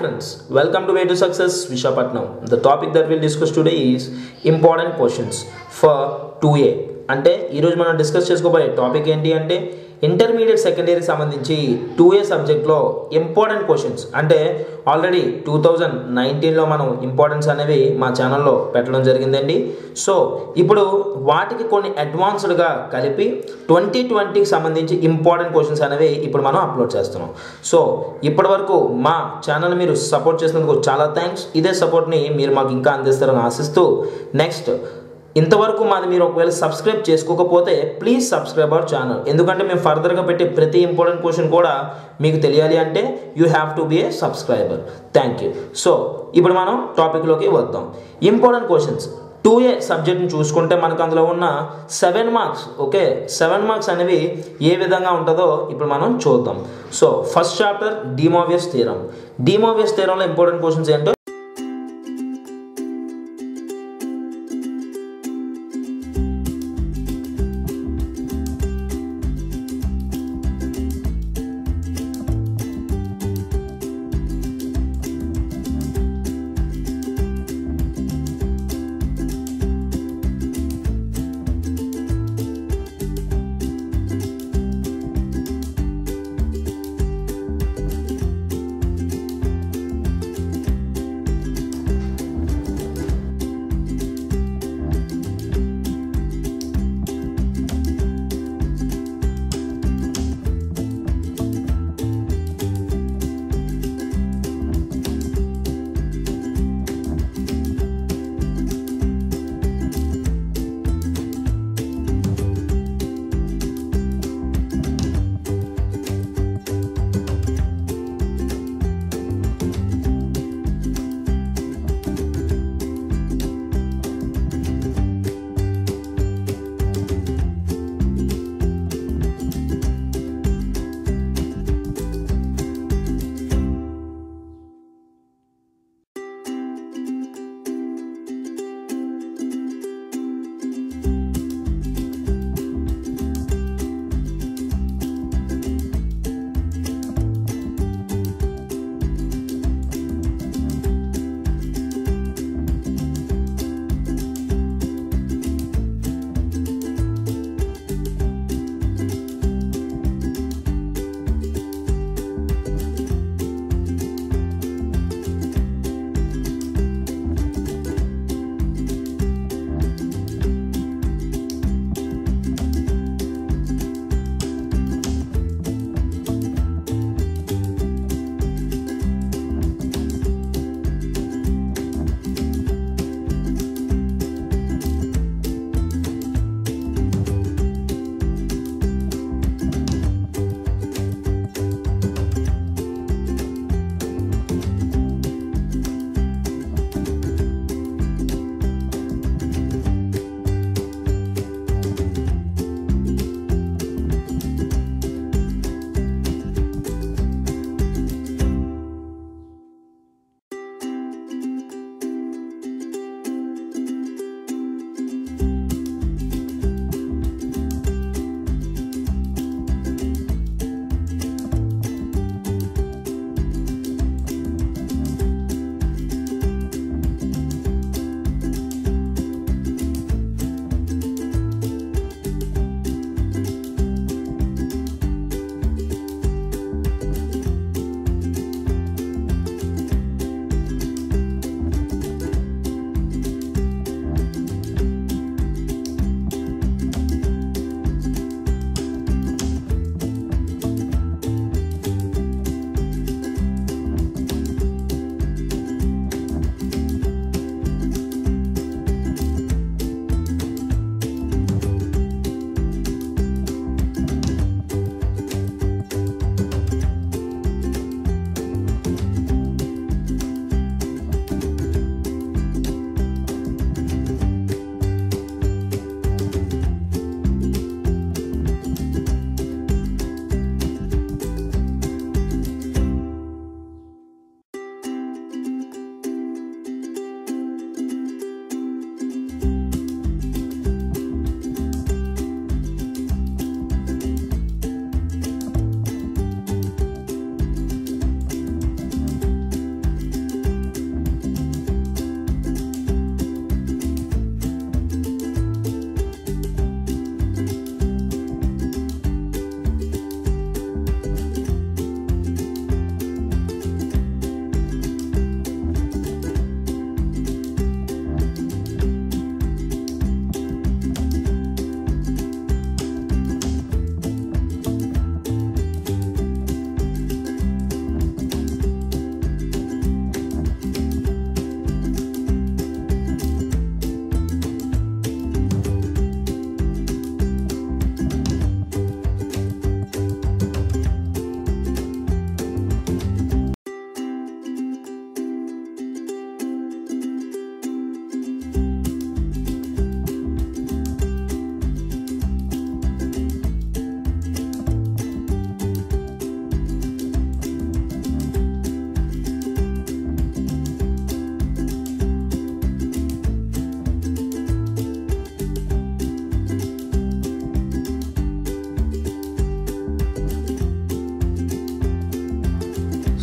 Friends welcome to way to success Visakhapatnam the topic that will discuss today is important questions for two A అంటే ఈరోజు మనం discuss చేసుకోబోయే topic ఏంటి అంటే intermediate secondary సంబంధించి two ఏ సబ్జెక్ట్లో ఇంపార్టెంట్ క్వశ్చన్స్ అంటే ఆల్రెడీ టూ థౌజండ్ నైన్టీన్లో మనం ఇంపార్టెన్స్ అనేవి మా ఛానల్లో పెట్టడం జరిగిందండి. సో ఇప్పుడు వాటికి కొన్ని అడ్వాన్స్డ్గా కలిపి ట్వంటీ ట్వంటీకి సంబంధించి ఇంపార్టెంట్ క్వశ్చన్స్ అనేవి ఇప్పుడు మనం అప్లోడ్ చేస్తున్నాం. సో ఇప్పటి వరకు మా ఛానల్ మీరు సపోర్ట్ చేసినందుకు చాలా థ్యాంక్స్ ఇదే సపోర్ట్ని మీరు మాకు ఇంకా అందిస్తారని ఆశిస్తూ నెక్స్ట్ ఇంతవరకు మాది మీరు ఒకవేళ సబ్స్క్రైబ్ చేసుకోకపోతే ప్లీజ్ సబ్స్క్రైబ్ అవర్ ఛానల్ ఎందుకంటే మేము ఫర్దర్గా పెట్టే ప్రతి ఇంపార్టెంట్ క్వశ్చన్ కూడా మీకు తెలియాలి అంటే you have to be a subscriber thank you so ఇప్పుడు మనం టాపిక్లోకి వద్దాం. ఇంపార్టెంట్ క్వశ్చన్స్ టూ ఏ సబ్జెక్ట్ని చూసుకుంటే మనకు అందులో ఉన్న seven marks okay seven marks అనేవి ఏ విధంగా ఉంటుందో ఇప్పుడు మనం చూద్దాం. So first chapter De Moivre's theorem De Moivre's థీరంలో important questions ఏంటో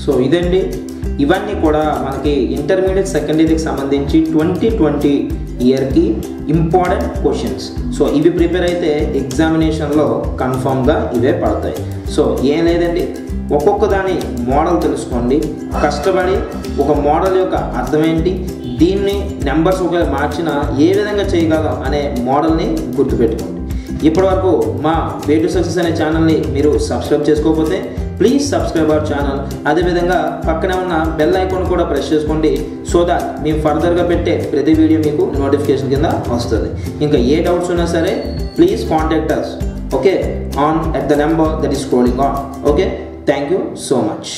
సో ఇదండి. ఇవన్నీ కూడా మనకి ఇంటర్మీడియట్ సెకండ్ ఇయర్కి సంబంధించి ట్వంటీ ట్వంటీ ఇయర్కి ఇంపార్టెంట్ క్వశ్చన్స్ సో ఇవి ప్రిపేర్ అయితే ఎగ్జామినేషన్లో కన్ఫామ్గా ఇవే పడతాయి. సో ఏం లేదండి. ఒక్కొక్క దాని మోడల్ తెలుసుకోండి. కష్టపడి ఒక మోడల్ యొక్క అర్థం ఏంటి? దీన్ని నెంబర్స్ ఒకవేళ మార్చినా ఏ విధంగా చేయగలం అనే మోడల్ని గుర్తుపెట్టుకోండి. ఇప్పటివరకు మా వే టు సక్సెస్ అనే ఛానల్ని మీరు సబ్స్క్రైబ్ చేసుకోకపోతే ప్లీజ్ సబ్స్క్రైబ్ అవర్ ఛానల్ అదేవిధంగా పక్కనే ఉన్న బెల్ ఐకాన్ కూడా ప్రెస్ చేసుకోండి సో దాట్ మేము ఫర్దర్గా పెట్టే ప్రతి వీడియో మీకు నోటిఫికేషన్ కింద వస్తుంది. ఇంకా ఏ డౌట్స్ ఉన్నా సరే please contact us okay on at the number that is scrolling on okay thank you so much